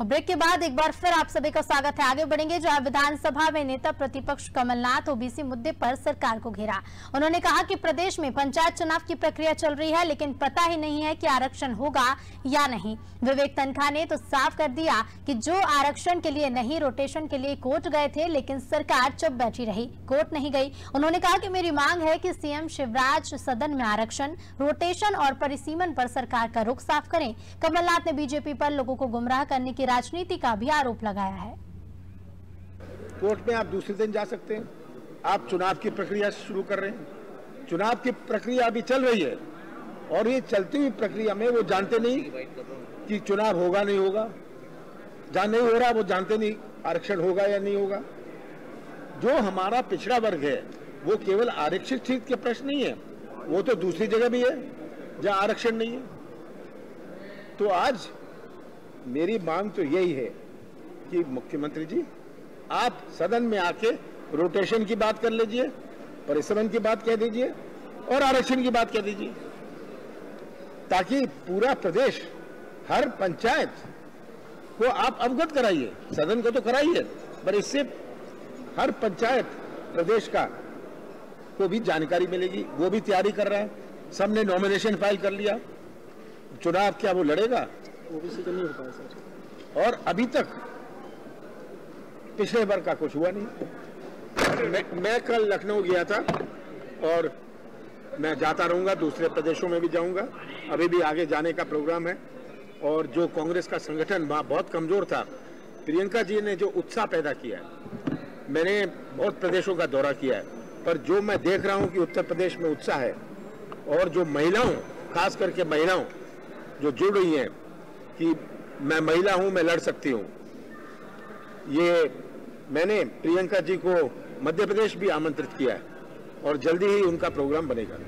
और ब्रेक के बाद एक बार फिर आप सभी का स्वागत है। आगे बढ़ेंगे जहाँ विधानसभा में नेता प्रतिपक्ष कमलनाथ ओबीसी मुद्दे पर सरकार को घेरा। उन्होंने कहा कि प्रदेश में पंचायत चुनाव की प्रक्रिया चल रही है, लेकिन पता ही नहीं है कि आरक्षण होगा या नहीं। विवेक तनखा ने तो साफ़ कर दिया कि जो आरक्षण के लिए नहीं, रोटेशन के लिए कोर्ट गए थे, लेकिन सरकार चुप बैठी रही, कोर्ट नहीं गई। उन्होंने कहा की मेरी मांग है की सीएम शिवराज सदन में आरक्षण, रोटेशन और परिसीमन पर सरकार का रुख साफ़ करें। कमलनाथ ने बीजेपी पर लोगों को गुमराह करने की राजनीति का भी आरोप लगाया है। कोर्ट में आप दूसरे दिन जा सकते हैं। आप चुनाव की प्रक्रिया शुरू कर रहे हैं। चुनाव की प्रक्रिया अभी चल रही है और ये चलती हुई प्रक्रिया में वो जानते नहीं कि चुनाव होगा नहीं होगा। जहाँ नहीं हो रहा वो जानते नहीं आरक्षण होगा या नहीं होगा। जो हमारा पिछड़ा वर्ग है, वो केवल आरक्षित सीट के प्रश्न नहीं है। वो तो दूसरी जगह भी है, जहाँ आरक्षण नहीं है। तो आज मेरी मांग तो यही है कि मुख्यमंत्री जी, आप सदन में आके रोटेशन की बात कर लीजिए परिश्रम की बात कह दीजिए और आरक्षण की बात कह दीजिए, ताकि पूरा प्रदेश, हर पंचायत को आप अवगत कराइए। सदन को तो कराइए, पर इससे हर पंचायत प्रदेश का, को भी जानकारी मिलेगी, वो भी तैयारी कर रहा है। सबने नॉमिनेशन फ़ाइल कर लिया। चुनाव क्या वो लड़ेगा? ओबीसी तो नहीं हो पाया सर। और अभी तक पिछले बार का कुछ हुआ नहीं। मैं, मैं कल लखनऊ गया था और मैं जाता रहूँगा दूसरे प्रदेशों में भी जाऊँगा। अभी भी आगे जाने का प्रोग्राम है और जो कांग्रेस का संगठन वहाँ बहुत कमज़ोर था प्रियंका जी ने जो उत्साह पैदा किया है मैंने बहुत प्रदेशों का दौरा किया है। पर जो मैं देख रहा हूँ कि उत्तर प्रदेश में उत्साह है और जो महिलाओं खास करके महिलाओं जो जुड़ रही हैं कि मैं महिला हूँ, मैं लड़ सकती हूँ। ये मैंने प्रियंका जी को मध्य प्रदेश भी आमंत्रित किया है और जल्दी ही उनका प्रोग्राम बनेगा।